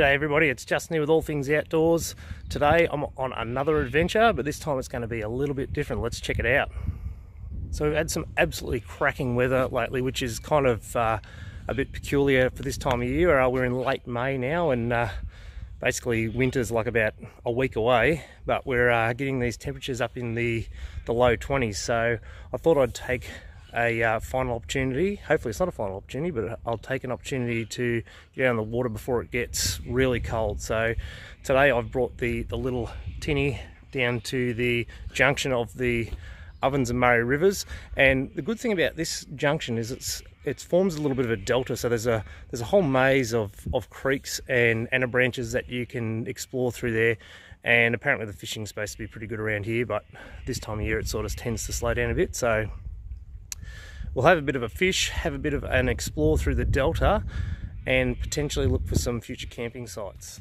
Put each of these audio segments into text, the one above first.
G'day everybody, it's Justin here with All Things Outdoors. Today I'm on another adventure, but this time it's going to be a little bit different. Let's check it out. So we've had some absolutely cracking weather lately, which is kind of uh, a bit peculiar for this time of year. Uh, we're in late May now and uh, basically winter's like about a week away, but we're uh, getting these temperatures up in the, the low 20s. So I thought I'd take a uh, final opportunity. Hopefully it's not a final opportunity, but I'll take an opportunity to get on the water before it gets really cold. So today I've brought the, the little tinny down to the junction of the Ovens and Murray Rivers. And the good thing about this junction is it's it forms a little bit of a delta. So there's a there's a whole maze of, of creeks and anabranches that you can explore through there. And apparently the fishing's supposed to be pretty good around here, but this time of year it sort of tends to slow down a bit. So we'll have a bit of a fish, have a bit of an explore through the delta, and potentially look for some future camping sites.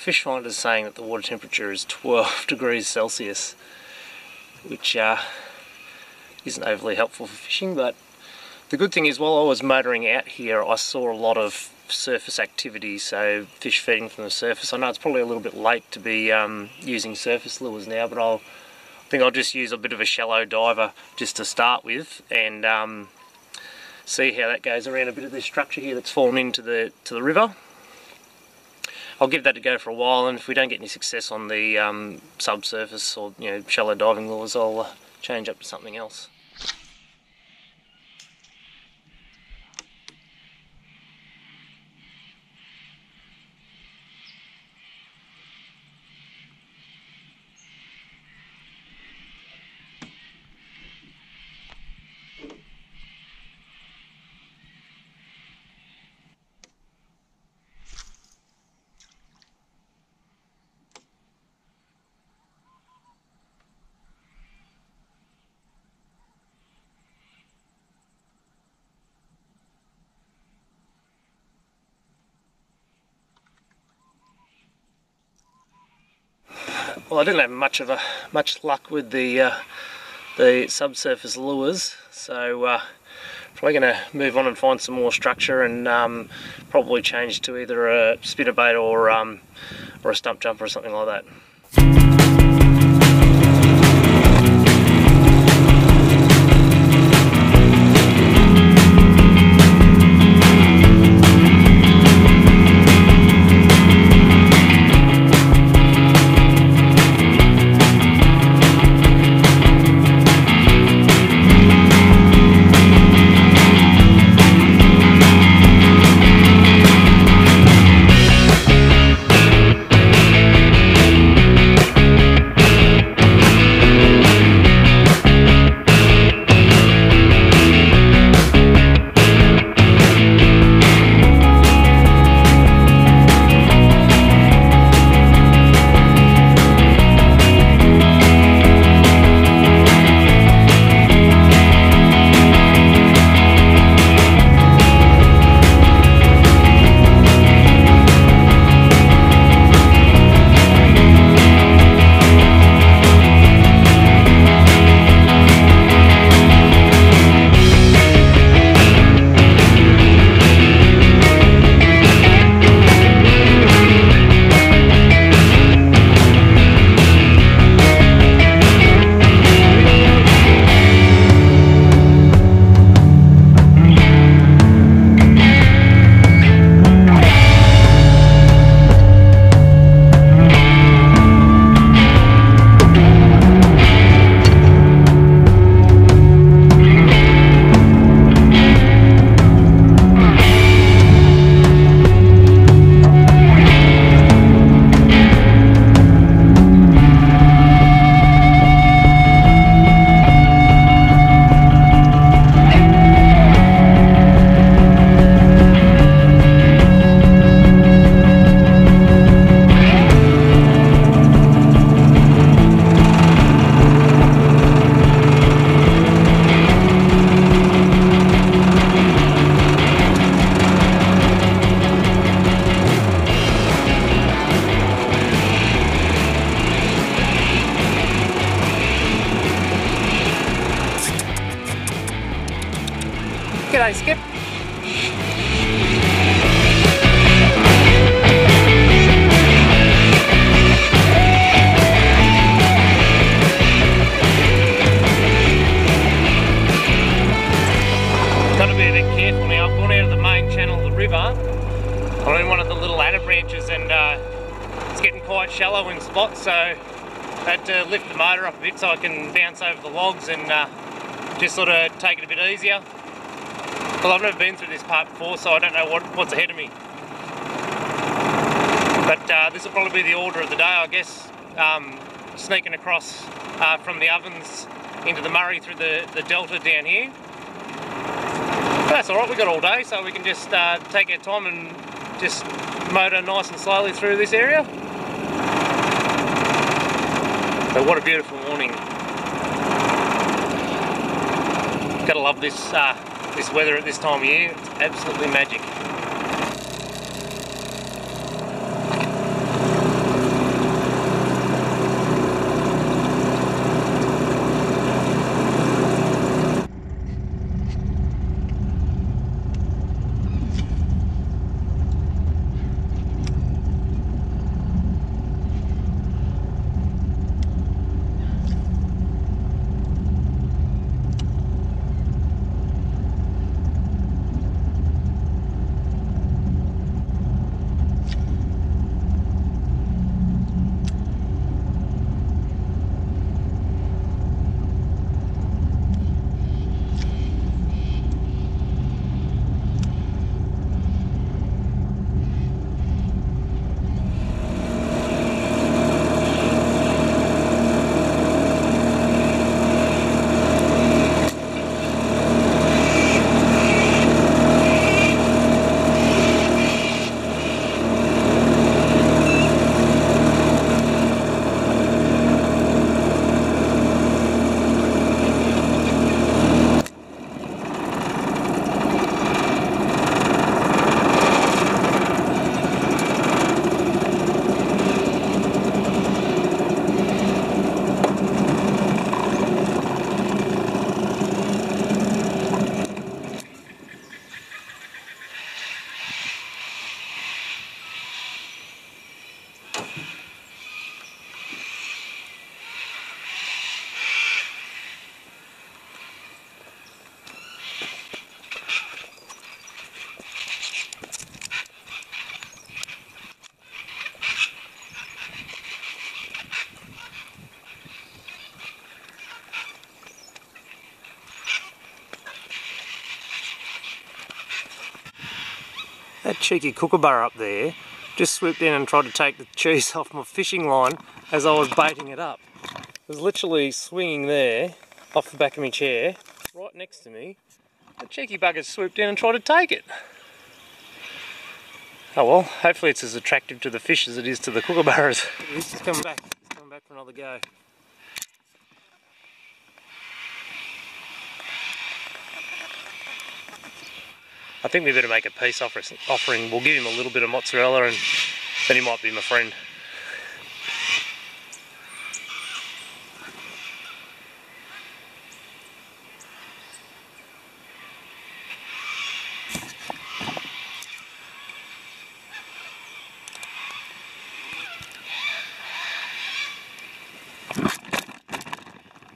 Fish finder is saying that the water temperature is 12 degrees Celsius which uh, isn't overly helpful for fishing but the good thing is while I was motoring out here I saw a lot of surface activity so fish feeding from the surface I know it's probably a little bit late to be um, using surface lures now but I'll I think I'll just use a bit of a shallow diver just to start with and um, see how that goes around a bit of this structure here that's fallen into the to the river. I'll give that a go for a while and if we don't get any success on the um, subsurface or you know shallow diving lures I'll uh, change up to something else. Well, I didn't have much of a much luck with the uh, the subsurface lures, so uh, probably going to move on and find some more structure and um, probably change to either a spinnerbait or um, or a stump jumper or something like that. Up a bit so I can bounce over the logs and uh, just sort of take it a bit easier. Well, I've never been through this part before so I don't know what, what's ahead of me. But uh, this will probably be the order of the day I guess. Um, sneaking across uh, from the Ovens into the Murray through the, the delta down here. But that's alright, we've got all day so we can just uh, take our time and just motor nice and slowly through this area. But what a beautiful morning. Gotta love this uh, this weather at this time of year. It's absolutely magic. That cheeky kookaburra up there just swooped in and tried to take the cheese off my fishing line as I was baiting it up. It was literally swinging there off the back of my chair, right next to me. The cheeky bugger swooped in and tried to take it. Oh well, hopefully it's as attractive to the fish as it is to the kookaburras. He's coming back. He's coming back for another go. Think we better make a peace offering. We'll give him a little bit of mozzarella and then he might be my friend.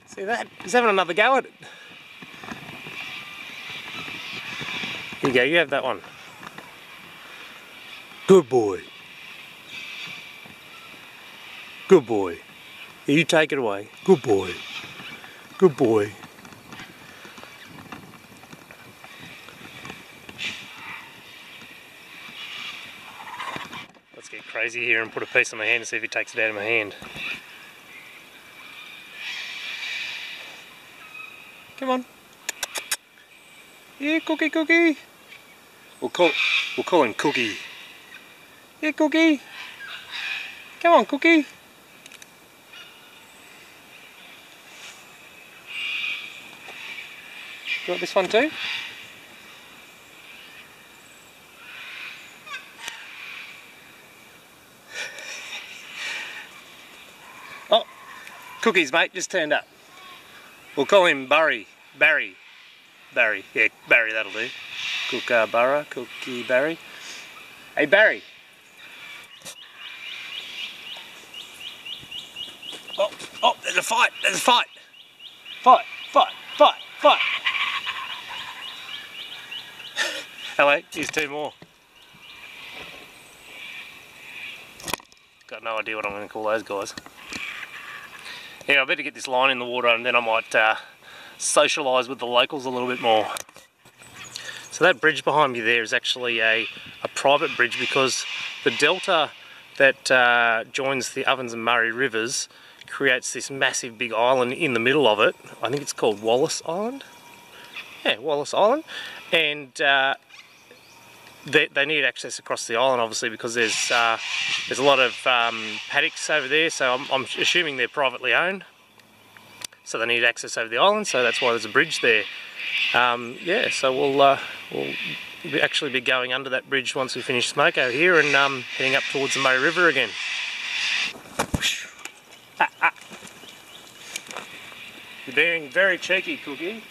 See that? He's having another go at it. Here you go, you have that one. Good boy. Good boy. You take it away. Good boy. Good boy. Let's get crazy here and put a piece on my hand and see if he takes it out of my hand. Come on. Yeah, cookie, cookie. We'll call we'll call him Cookie. Yeah, Cookie. Come on, Cookie. You want this one too? Oh, Cookies, mate, just turned up. We'll call him Barry. Barry. Barry. Yeah, Barry, that'll do. Kookaburra, Cookie Barry. Hey, Barry. Oh, oh, there's a fight, there's a fight. Fight, fight, fight, fight. Hello, here's two more. Got no idea what I'm going to call those guys. Yeah, I better get this line in the water and then I might uh, socialise with the locals a little bit more. So that bridge behind me there is actually a, a private bridge because the delta that uh, joins the Ovens and Murray rivers creates this massive big island in the middle of it. I think it's called Wallace Island. Yeah, Wallis Island. And uh, they, they, need access across the island obviously because there's uh, there's a lot of um, paddocks over there so I'm, I'm, assuming they're privately owned so they need access over the island so that's why there's a bridge there um, yeah so we'll uh, we'll actually be going under that bridge once we finish Smoko here and um, heading up towards the Murray River again ah, ah. you're being very cheeky cookie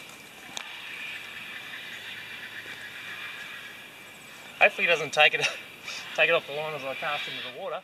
Hopefully he doesn't take it take it off the line as I cast into the water.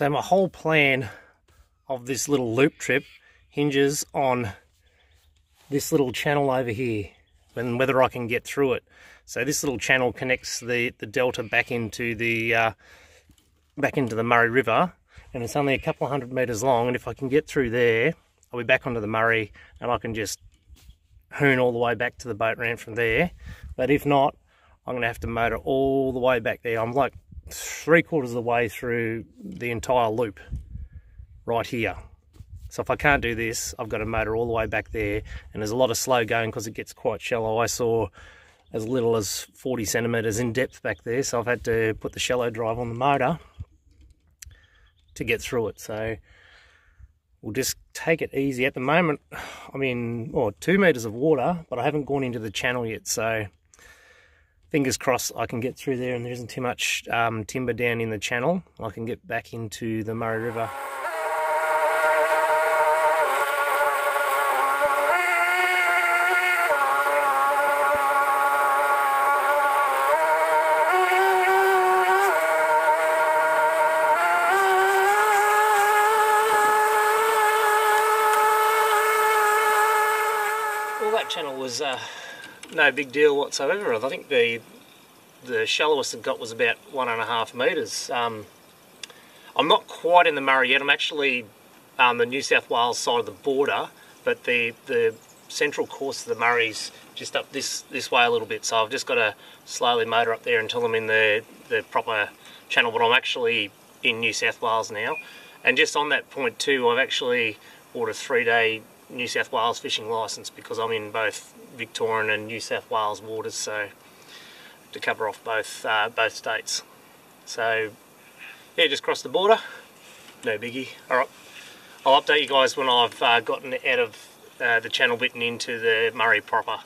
So my whole plan of this little loop trip hinges on this little channel over here and whether I can get through it. So this little channel connects the, the delta back into the uh, back into the Murray River and it's only a couple of hundred meters long and if I can get through there I'll be back onto the Murray and I can just hoon all the way back to the boat ramp from there but if not I'm gonna have to motor all the way back there I'm like three quarters of the way through the entire loop right here so if I can't do this I've got to motor all the way back there and there's a lot of slow going because it gets quite shallow I saw as little as 40 centimeters in depth back there so I've had to put the shallow drive on the motor to get through it. So we'll just take it easy. At the moment, I'm in oh, two meters of water, but I haven't gone into the channel yet. So fingers crossed I can get through there and there isn't too much um, timber down in the channel. I can get back into the Murray River. channel was uh, no big deal whatsoever. I think the the shallowest it got was about one and a half metres. Um, I'm not quite in the Murray yet. I'm actually on the New South Wales side of the border, but the the central course of the Murray's just up this this way a little bit. So I've just got to slowly motor up there until I'm in the the proper channel. But I'm actually in New South Wales now, and just on that point too, I've actually bought a three-day New South Wales fishing licence because I'm in both Victorian and New South Wales waters, so to cover off both uh, both states. So yeah, just cross the border, no biggie. All right, I'll update you guys when I've uh, gotten out of uh, the channel bit and into the Murray proper.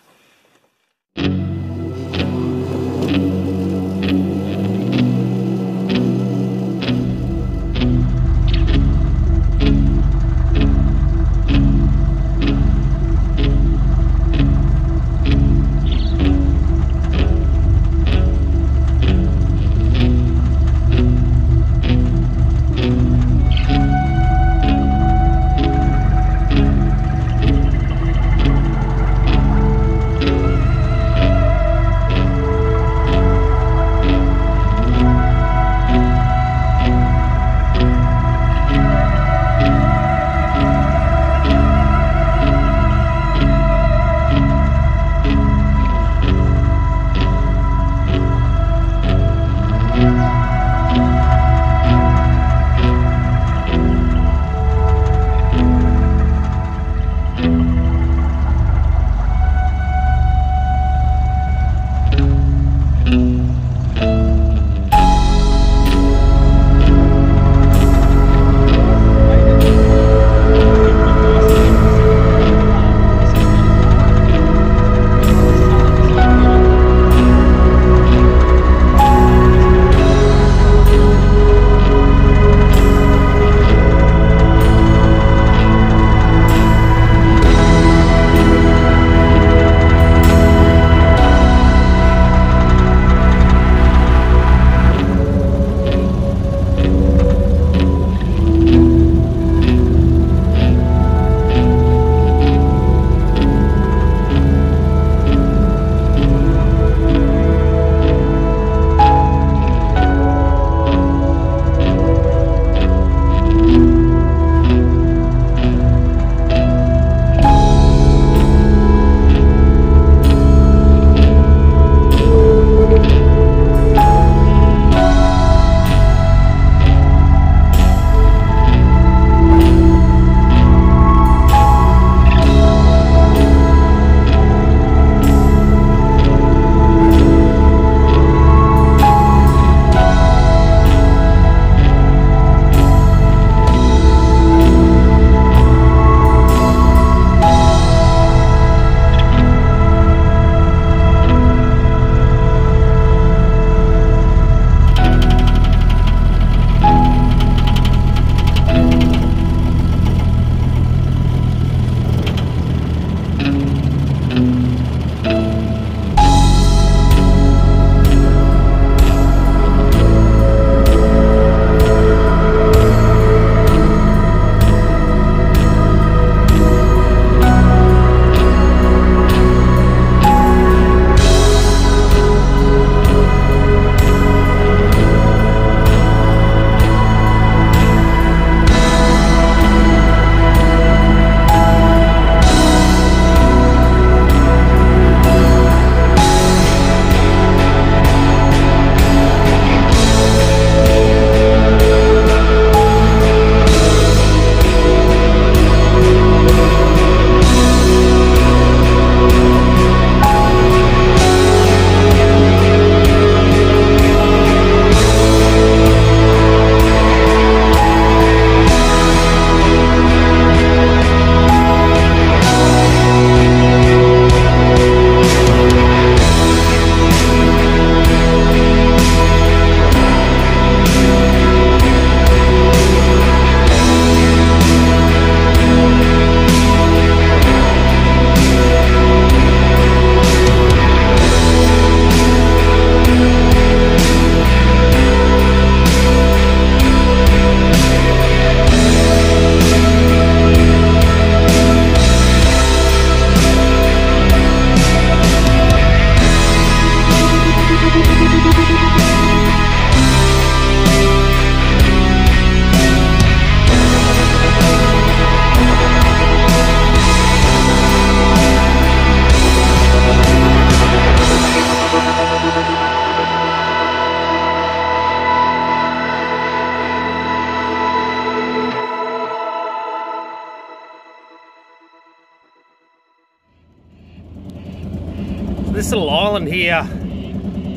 Here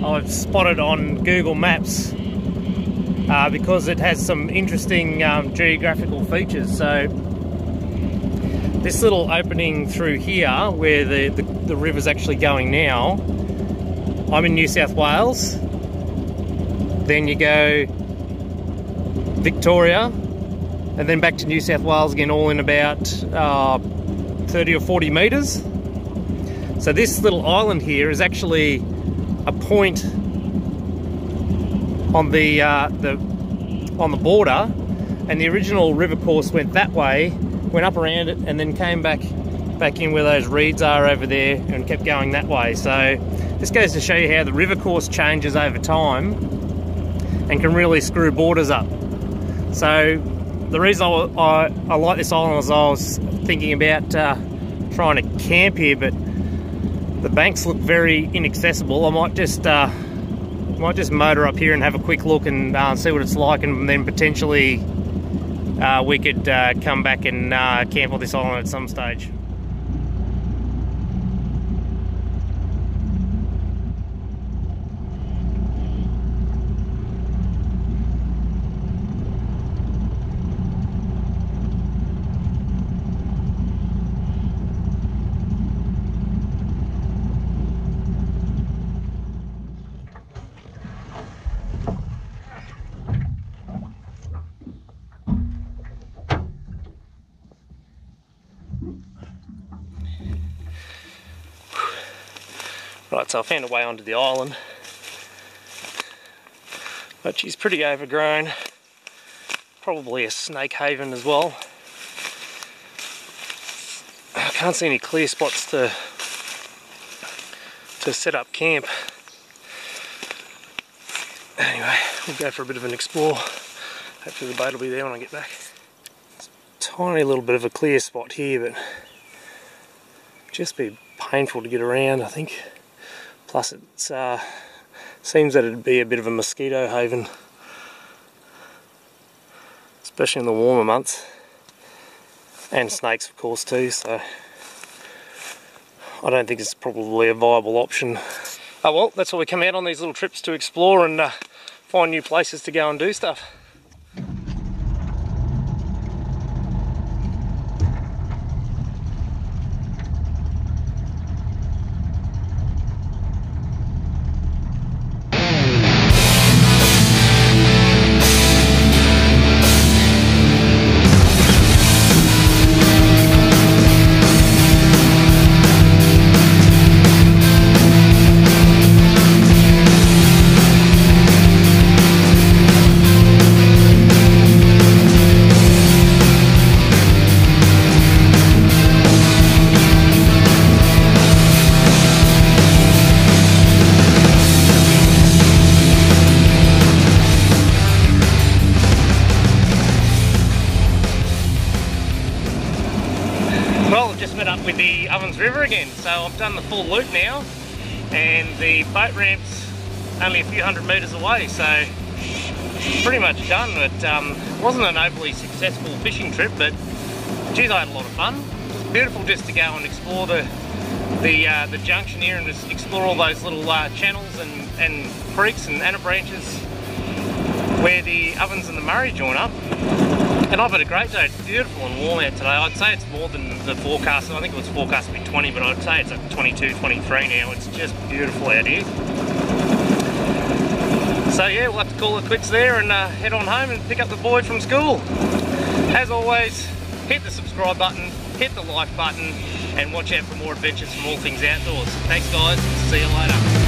I've spotted on Google Maps uh, because it has some interesting um, geographical features. So this little opening through here where the, the, the river's actually going now, I'm in New South Wales. Then you go Victoria and then back to New South Wales again all in about uh, 30 or 40 metres. So this little island here is actually a point on the, uh, the on the border. And the original river course went that way went up around it and then came back back in where those reeds are over there and kept going that way. So this goes to show you how the river course changes over time and can really screw borders up. So the reason I, I, I like this island is I was thinking about uh, trying to camp here but the banks look very inaccessible. I might just uh, might just motor up here and have a quick look and uh, see what it's like, and then potentially uh, we could uh, come back and uh, camp on this island at some stage. Found a way onto the island. But she's pretty overgrown. Probably a snake haven as well. I can't see any clear spots to to set up camp. Anyway, we'll go for a bit of an explore. Hopefully the boat will be there when I get back. Tiny little bit of a clear spot here, but just be painful to get around, I think. Plus it uh, seems that it'd be a bit of a mosquito haven, especially in the warmer months. And snakes of course too, so I don't think it's probably a viable option. Oh well, that's why we come out on these little trips to explore and uh, find new places to go and do stuff. The Ovens River again. So I've done the full loop now and the boat ramp's only a few hundred metres away so pretty much done. It um, wasn't an overly successful fishing trip but geez I had a lot of fun. Beautiful just to go and explore the the uh, the junction here and just explore all those little uh, channels and, and creeks and anabranches where the Ovens and the Murray join up. And I've had a great day. It's beautiful and warm out today. I'd say it's more than the forecast. I think it was forecast to be 20, but I'd say it's like 22, 23 now. It's just beautiful out here. So yeah, we'll have to call it quits there and uh, head on home and pick up the boy from school. As always, hit the subscribe button, hit the like button, and watch out for more adventures from All Things Outdoors. Thanks guys, see you later.